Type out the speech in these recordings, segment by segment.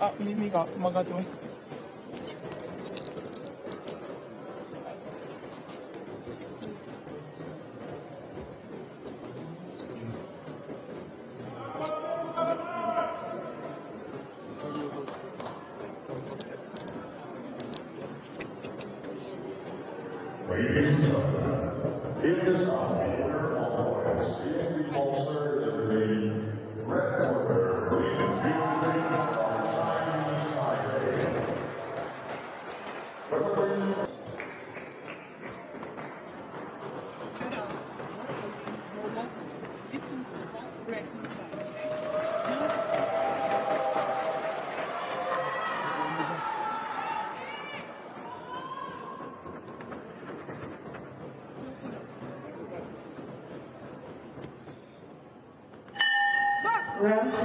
あ、耳が曲がってます。Ladies and gentlemen, in this moment, the round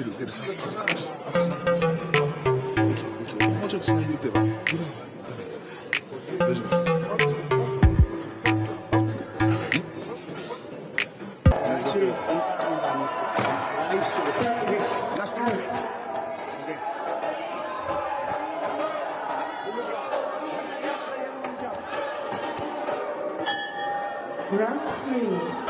てる腕で。もうちょっと繋いで打てば、です。大丈夫です。